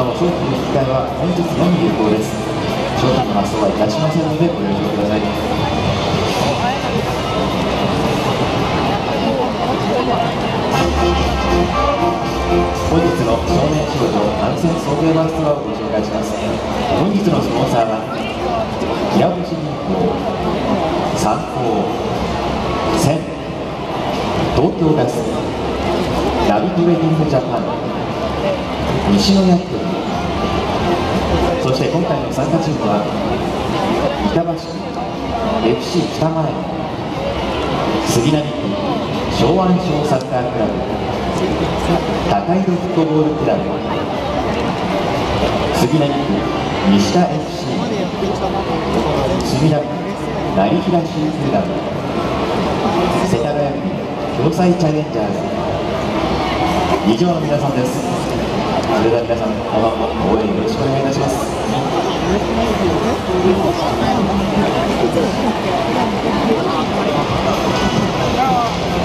なお商品の引き換えは本日のみ有効です。商品の発送はいたしませんのでご了承ください。本日の少年少女観戦送迎バスツアーをご紹介します。本日のスポンサーは平星銀行三高千。東京ガスラビットウェディングジャパン。西野薬局そして今回の参加チームは板橋 FC 北前杉並区昭安小サッカークラブ高井戸フットボールクラブ杉並区西田 FC 墨田区成平シークラブ世田谷区共済チャレンジャーズ。以上の皆さんです。それでは皆さんこの後応援よろしくお願いいたします。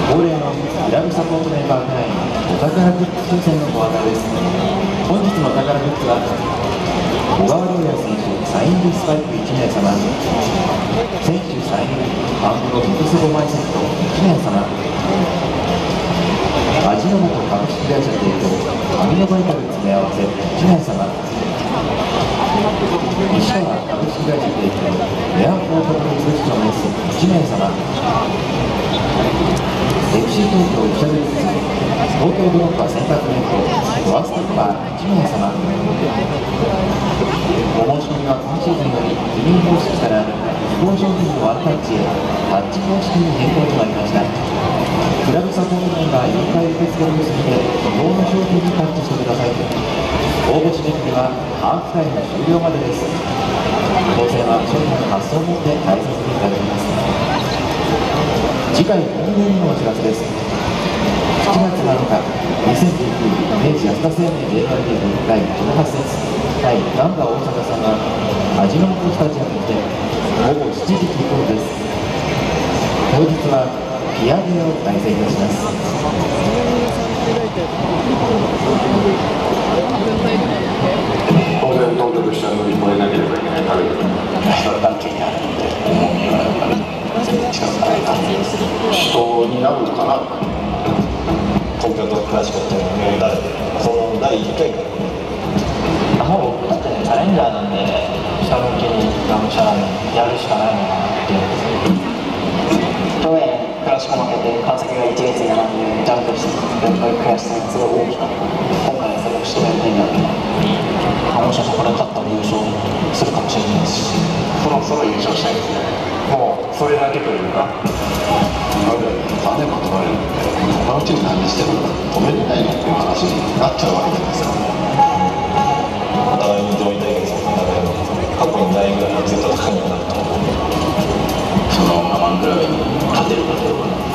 恒例のクラブサポートメンバー会お宝グッズ抽選のご案内です本日のお宝グッズは小川亮也選手サイン入りスパイク1名様選手サイン入りハンドのミックス5枚セット1名様味の素株式会社提供アミノバイタル詰め合わせ1名様西川株式会社提供レアポータブル通知のメッセ1名様 FC 東京オフィシャルグッズ東京ドロッパー選択ネットドアストッパー1名様お申し込みは今シーズンより記入方式から非公商品のワンタッチへタッチ方式に変更となりましたクラブサポートメンバー4回受付を結んで応募締め切りはハーフタイム終了までです。当選は商品の発送をもって返させていただきます次回本年のお知らせです。7月7日2019明治安田生命 J1 リーグ第18節。対ガンバ大阪さんは味の素スタジアムにて午後7時キックオフです。当日はピアゲを開催いたします当然東京としては乗り越えなければいけない壁が人関係にあるので重みはやっぱり全然違うかなとになるかな東京都クラシコっていうのを見られてその第1回からもうだってチャレンジャーなんで下向きにがむしゃらにやるしかないのかなって去年クラシコ負けて川崎が1列に並んでジャンプしてやっぱり悔しさがすごい大きかった今回はそれをしてやりたいなってもしかしたらこれ勝ったら優勝するかもしれないですしそろそろ優勝したいですね。もうそれだけというか。今まで3年も取られるので他のチーム何しても止めれない。っていう話になっちゃうわけじゃないですかお互いに同意対決を考える過去にないぐらいの絶対高いんだなと思うその我慢比べに勝てるかどうか。